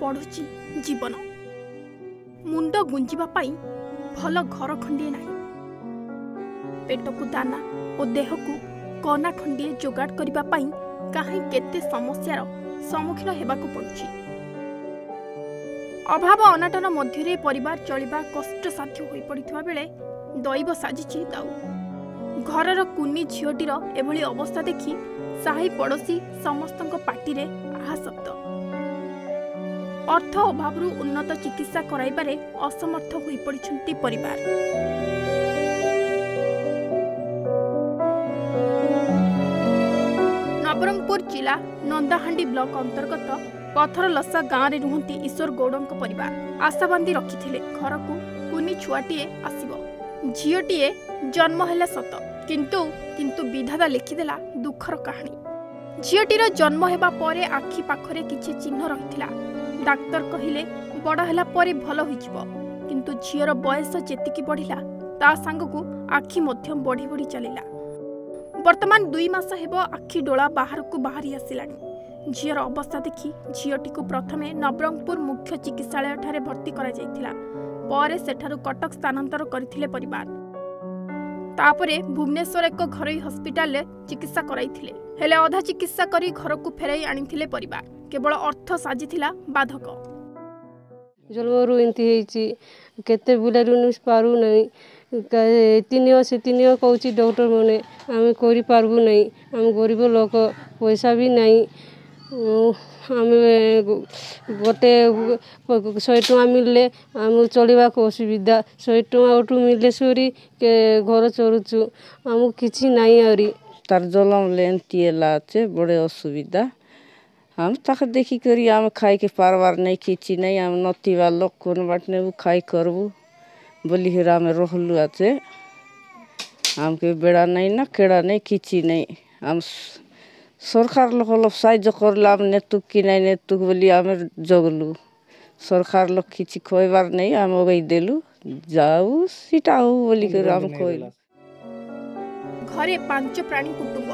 ବଢ଼ୁଛି ଜୀବନ ମୁଣ୍ଡ ଗୁଞ୍ଜିବା ପାଇଁ ଭଲ ଘର ଖଣ୍ଡିଏ ନାହିଁ ପେଟକୁ ଦାନା ଓ ଦେହକୁ କନା ଖଣ୍ଡିଏ ଯୋଗାଡ଼ କରିବା ପାଇଁ କାହିଁ କେତେ ସମସ୍ୟାର ସମ୍ମୁଖୀନ ହେବାକୁ ପଡ଼ୁଛି ଅଭାବ ଅନାଟନ ମଧ୍ୟରେ ପରିବାର ଚଳିବା କଷ୍ଟସାଧ୍ୟ ହୋଇପଡ଼ିଥିବା ବେଳେ ଦୈବ ସାଜିଛି ଦାଉ ଘରର କୁନି ଝିଅଟିର ଏଭଳି ଅବସ୍ଥା ଦେଖି ସାହି ପଡ଼ୋଶୀ ସମସ୍ତଙ୍କ ପାଟିରେ ଆହା ଶବ୍ଦ অর্থ অভাবরু উন্নত চিকিৎসা করাইবার অসমর্থ হয়ে পড়ছেন পরিবার নবরঙ্গপুর জেলা নন্দাহাণ্ডি ব্লক অন্তর্গত পথরলসা গাঁরে রুহতি ঈশ্বর গৌড়ঙ্ক পরিবার আশাবান্ধি রক্ষি ঘরকু কুনি ছুয়াটি আসব ঝিওটি জন্ম হেলা সত কিন্তু কিন্তু বিধাতা লেখিদেলা দুঃখর কাহিনী ঝিওটির জন্ম হওয়া পরে আখি পাখরে কিছু চিহ্ন রহিলা ডাক্তার কহিলে বড় ହେଲା ପରେ ଭଲ ହୋଇଯିବ କିନ୍ତୁ ଝିଅର ବୟସ ଯେତିକି ବଢ଼ିଲା ତା ସାଙ୍ଗକୁ ଆଖି ମଧ୍ୟ ବଢ଼ି ବଢ଼ି ଚାଲିଲା ବର୍ତ୍ତମାନ ଦୁଇ ମାସ ହେବ ଆଖି ଡୋଳା ବାହାରକୁ ବାହାରି ଆସିଲାଣି ଝିଅର ଅବସ୍ଥା ଦେଖି ଝିଅଟିକୁ ପ୍ରଥମେ ନବରଙ୍ଗପୁର ମୁଖ୍ୟ ଚିକିତ୍ସାଳୟଠାରେ ଭର୍ତ୍ତି କରାଯାଇଥିଲା ପରେ ସେଠାରୁ କଟକ ସ୍ଥାନାନ୍ତର କରିଥିଲେ ପରିବାର ତାପରେ ଭୁବନେଶ୍ୱର ଏକ ଘରୋଇ ହସ୍ପିଟାଲରେ ଚିକିତ୍ସା କରାଇଥିଲେ ହେଲେ ଅଧା ଚିକିତ୍ସା କରି ଘରକୁ ଫେରାଇ ଆଣିଥିଲେ ପରିବା କେବଳ ଅର୍ଥ ସାଜିଥିଲା ବାଧକ ଜଳବାୟୁ ଏମିତି ହେଇଛି କେତେ ବୁଲାରୁ ପାରୁ ନାହିଁ ତିନି ସେ ତିନି କହୁଛି ଡକ୍ଟର ମାନେ ଆମେ କରିପାରିବୁ ନାହିଁ ଆମେ ଗରିବ ଲୋକ ପଇସା ବି ନାହିଁ ଆମେ ଗୋଟେ ଶହେ ଟଙ୍କା ମିଳିଲେ ଆମକୁ ଚଳିବାକୁ ଅସୁବିଧା ଶହେ ଟଙ୍କା ଗୋଟୁ ମିଳିଲେ ସରି ଘର ଚଳୁଛୁ ଆମକୁ କିଛି ନାହିଁ ଆହୁରି তার জলম লেন টিয়েলা আছে বড় অসুবিধা আমি তাকে দেখি করি আমি খাইকে পারবার নাই কিছু নাই আমি নতিবার লোক কোন বাট নেব খাই করবু বলি হেরা আমি রহলু আছে আমাকে বেড়া নাই না কেড়া নেই কিছু নেই আমি সরকার লোক অল্প সাহায্য করলাম নেতুক কি নাই নেতুক বলি আমি জগলু সরকার লোক কিছু খোয়াবার নেই আমি ওগাই দেলু যাও সেটাও বলি করে আমি কইলাম ঘরে ପାଞ୍ଚ ପ୍ରାଣୀ କୁଟୁମ୍ବ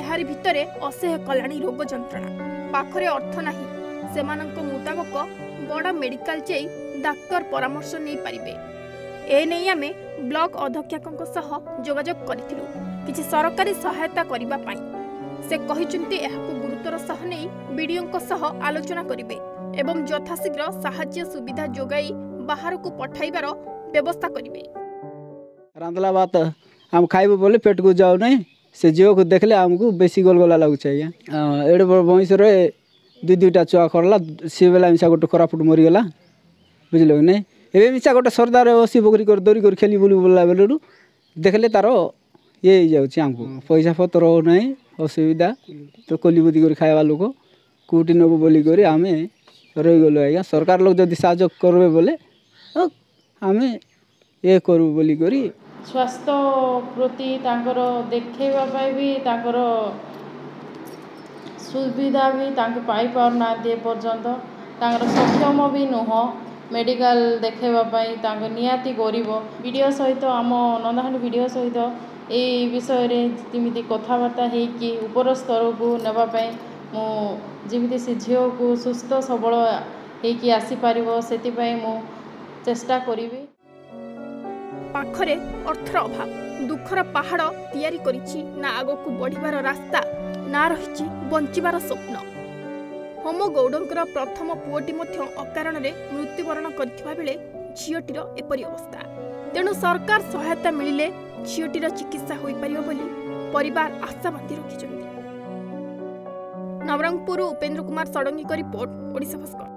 ଏହାରି ଭିତରେ ଅସହ୍ୟ କଲାଣି ରୋଗ ଯନ୍ତ୍ରଣା ପାଖରେ ଅର୍ଥ ନାହିଁ ସେମାନଙ୍କ ମୁତାବକ ବଡ଼ ମେଡିକାଲ ଯାଇ ଡାକ୍ତର ପରାମର୍ଶ ନେଇପାରିବେ ଏନେଇ ଆମେ ବ୍ଲକ ଅଧ୍ୟକ୍ଷଙ୍କ ସହ ଯୋଗାଯୋଗ କରିଥିଲୁ କିଛି ସରକାରୀ ସହାୟତା କରିବା ପାଇଁ ସେ କହିଛନ୍ତି ଏହାକୁ ଗୁରୁତ୍ୱର ସହ ନେଇ ବିଡ଼ିଓଙ୍କ ସହ ଆଲୋଚନା କରିବେ ଏବଂ ଯଥାଶୀଘ୍ର ସାହାଯ୍ୟ ସୁବିଧା ଯୋଗାଇ ବାହାରକୁ ପଠାଇବାର ବ୍ୟବସ୍ଥା କରିବେ ରାନ୍ଧଲା ବାତ ଆମେ ଖାଇବୁ ବୋଲେ ପେଟକୁ ଯାଉନାହିଁ ସେ ଝିଅକୁ ଦେଖିଲେ ଆମକୁ ବେଶୀ ଗୋଲଗୋଲା ଲାଗୁଛି ଆଜ୍ଞା ଏଡ଼େ ବଡ଼ ବଂଶରେ ଦୁଇ ଦୁଇଟା ଛୁଆ କରଲା ସେ ବେଲା ମିଶା ଗୋଟେ ଖରାପୁଟ ମରିଗଲା ବୁଝିଲ କି ନାଇଁ ଏବେ ମିଶା ଗୋଟେ ସର୍ଦ୍ଦାର ବସି ପୋଖରୀ କରି ଦୌଡ଼ି କରି ଖେଲି ବୁଲି ବୁଲା ବେଳରୁ ଦେଖିଲେ ତାର ଇଏ ହେଇଯାଉଛି ଆମକୁ ପଇସା ପତ୍ର ନାହିଁ ଅସୁବିଧା ତ କଲିବୁଦି କରି ଖାଇବା ଲୋକ କେଉଁଠି ନେବୁ ବୋଲିକରି ଆମେ ରହିଗଲୁ ଆଜ୍ଞା ସରକାର ଲୋକ ଯଦି ସାହାଯ୍ୟ କରିବେ ବୋଲେ ଆମେ ଇଏ କରିବୁ ବୋଲିକରି ସ୍ୱାସ୍ଥ୍ୟ ପ୍ରତି ତାଙ୍କର ଦେଖେଇବା ପାଇଁ ବି ତାଙ୍କର ସୁବିଧା ବି ତାଙ୍କୁ ପାଇପାରୁନାହାନ୍ତି ଏପର୍ଯ୍ୟନ୍ତ ତାଙ୍କର ସକ୍ଷମ ବି ନୁହଁ ମେଡ଼ିକାଲ ଦେଖେଇବା ପାଇଁ ତାଙ୍କ ନିହାତି ଗରିବ ଭିଡ଼ିଓ ସହିତ ଆମ ନନ୍ଦାଖଣ୍ଡ ଭିଡ଼ିଓ ସହିତ ଏଇ ବିଷୟରେ ଯେମିତି କଥାବାର୍ତ୍ତା ହେଇକି ଉପର ସ୍ତରକୁ ନେବା ପାଇଁ ମୁଁ ଯେମିତି ସେ ଝିଅକୁ ସୁସ୍ଥ ସବଳ ହେଇକି ଆସିପାରିବ ସେଥିପାଇଁ ମୁଁ ଚେଷ୍ଟା କରିବି ପାଖରେ ଅର୍ଥର ଅଭାବ ଦୁଃଖର ପାହାଡ଼ ତିଆରି କରିଛି ନା ଆଗକୁ ବଢ଼ିବାର ରାସ୍ତା ନା ରହିଛି ବଞ୍ଚିବାର ସ୍ୱପ୍ନ ହୋମ ଗୌଡ଼ଙ୍କର ପ୍ରଥମ ପୁଅଟି ମଧ୍ୟ ଅକାରଣରେ ମୃତ୍ୟୁବରଣ କରିଥିବା ବେଳେ ଝିଅଟିର ଏପରି ଅବସ୍ଥା ତେଣୁ ସରକାର ସହାୟତା ମିଳିଲେ ଝିଅଟିର ଚିକିତ୍ସା ହୋଇପାରିବ ବୋଲି ପରିବାର ଆଶାବାଦୀ ରଖିଛନ୍ତି ନବରଙ୍ଗପୁରରୁ ଉପେନ୍ଦ୍ର କୁମାର ଷଡ଼ଙ୍ଗୀଙ୍କ ରିପୋର୍ଟ ଓଡ଼ିଶା ଭାସ୍କର